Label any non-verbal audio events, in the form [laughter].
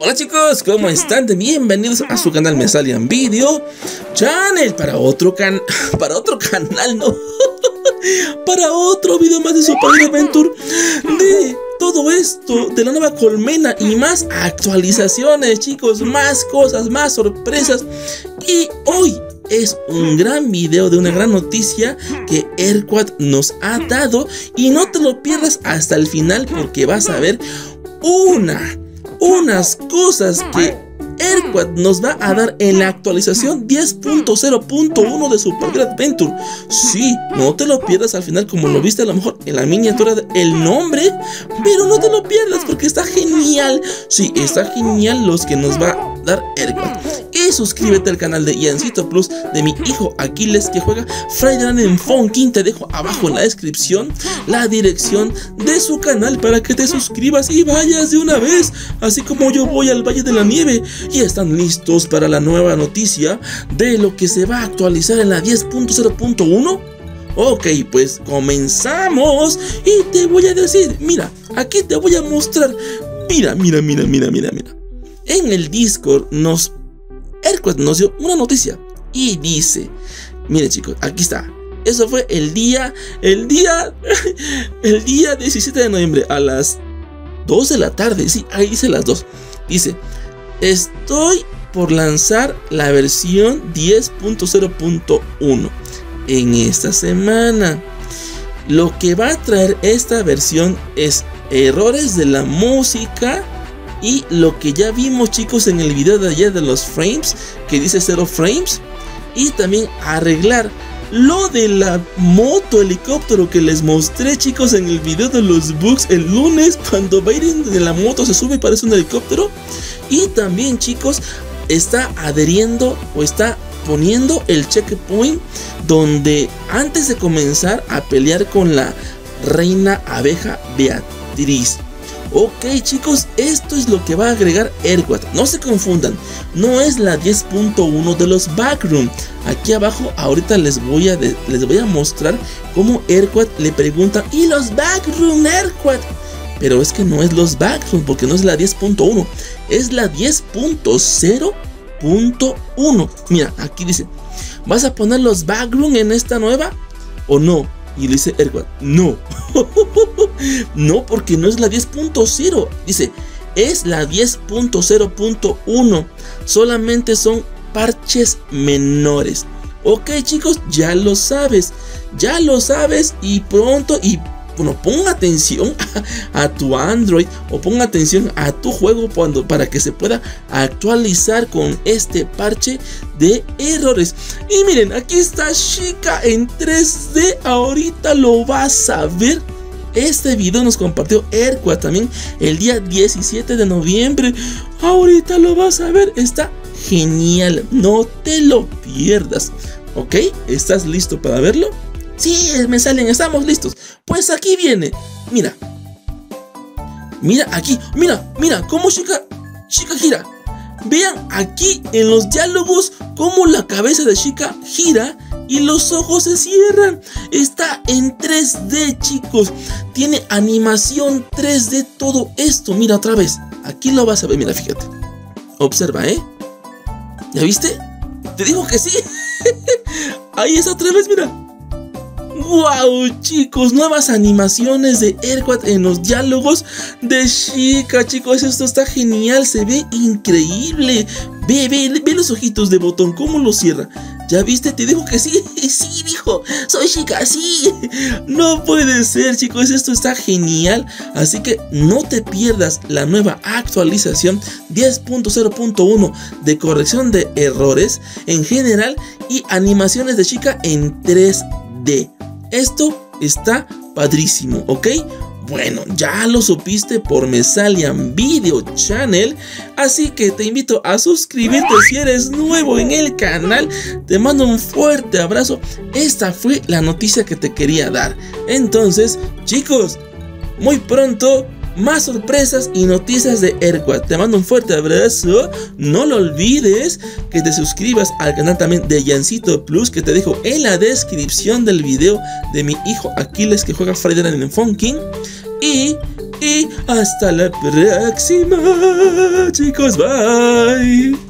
Hola chicos, ¿cómo están? Bienvenidos a su canal Me Salían Video Channel para otro can... [laughs] para otro canal, no [laughs] Para otro video más de Super Adventure De todo esto, de la nueva colmena y más actualizaciones chicos Más cosas, más sorpresas. Y hoy es un gran video de una gran noticia que Airquad nos ha dado. Y no te lo pierdas hasta el final porque vas a ver una unas cosas que Airquad nos va a dar en la actualización 10.0.1 de Super Adventure. Sí, no te lo pierdas al final como lo viste a lo mejor en la miniatura el nombre, pero no te lo pierdas porque está genial. Sí, está genial los que nos va a dar Airquad suscríbete al canal de Iancito Plus de mi hijo Aquiles que juega Friday en Funkin. Te dejo abajo en la descripción la dirección de su canal para que te suscribas y vayas de una vez. Así como yo voy al Valle de la Nieve. Y están listos para la nueva noticia de lo que se va a actualizar en la 10.0.1. Ok, pues comenzamos y te voy a decir, mira, aquí te voy a mostrar, mira, mira, mira, mira, mira, mira. En el Discord nos Airquad nos dio una noticia y dice, miren chicos, aquí está. Eso fue el día, el día, [laughs] el día 17 de noviembre a las 2 de la tarde. Sí, ahí dice las 2. Dice, estoy por lanzar la versión 10.0.1 en esta semana. Lo que va a traer esta versión es errores de la música y lo que ya vimos chicos en el video de ayer de los frames, que dice 0 frames. Y también arreglar lo de la moto helicóptero que les mostré chicos en el video de los bugs el lunes cuando Biden de la moto se sube y parece un helicóptero. Y también chicos está adheriendo o está poniendo el checkpoint donde antes de comenzar a pelear con la reina abeja Beatriz. Ok chicos, esto es lo que va a agregar Airquad. No se confundan, no es la 10.1 de los Backroom. Aquí abajo ahorita les voy a, les voy a mostrar cómo Airquad le pregunta ¿Y los Backroom Airquad? Pero es que no es los Backroom porque no es la 10.1, es la 10.0.1. Mira, aquí dice, ¿vas a poner los Backroom en esta nueva o no? Y le dice Airquad, no. [laughs] no, porque no es la 10.0. Dice, es la 10.0.1. Solamente son parches menores. Ok chicos, ya lo sabes. Ya lo sabes y pronto y bueno, pon atención a, tu Android o pon atención a tu juego cuando, para que se pueda actualizar con este parche de errores. Y miren, aquí está Chica en 3D. Ahorita lo vas a ver. Este video nos compartió Erqua también el día 17 de noviembre. Ahorita lo vas a ver. Está genial. No te lo pierdas. ¿Ok? ¿Estás listo para verlo? Sí, me salen, estamos listos. Pues aquí viene. Mira. Mira aquí. Mira, mira, cómo chica, chica gira. Vean aquí en los diálogos cómo la cabeza de chica gira y los ojos se cierran. Está en 3D, chicos. Tiene animación 3D todo esto. Mira otra vez. Aquí lo vas a ver, mira, fíjate. Observa, ¿eh? ¿Ya viste? Te digo que sí. [laughs] Ahí está otra vez, mira. ¡Wow, chicos! Nuevas animaciones de Airquad en los diálogos de Chica, chicos. Esto está genial, se ve increíble. Ve, ve, ve los ojitos de botón, cómo lo cierra. ¿Ya viste? Te dijo que sí. [laughs] Sí, dijo. Soy chica, sí. No puede ser, chicos. Esto está genial. Así que no te pierdas la nueva actualización 10.0.1 de corrección de errores en general y animaciones de chica en 3D. Esto está padrísimo, ¿ok? Bueno, ya lo supiste por Mesalian Video Channel, así que te invito a suscribirte si eres nuevo en el canal. Te mando un fuerte abrazo. Esta fue la noticia que te quería dar. Entonces, chicos, muy pronto más sorpresas y noticias de Airquad. Te mando un fuerte abrazo. No lo olvides que te suscribas al canal también de Yancito Plus que te dejo en la descripción del video de mi hijo Aquiles que juega Friday Night Funkin'. Y Y hasta la próxima, chicos. Bye.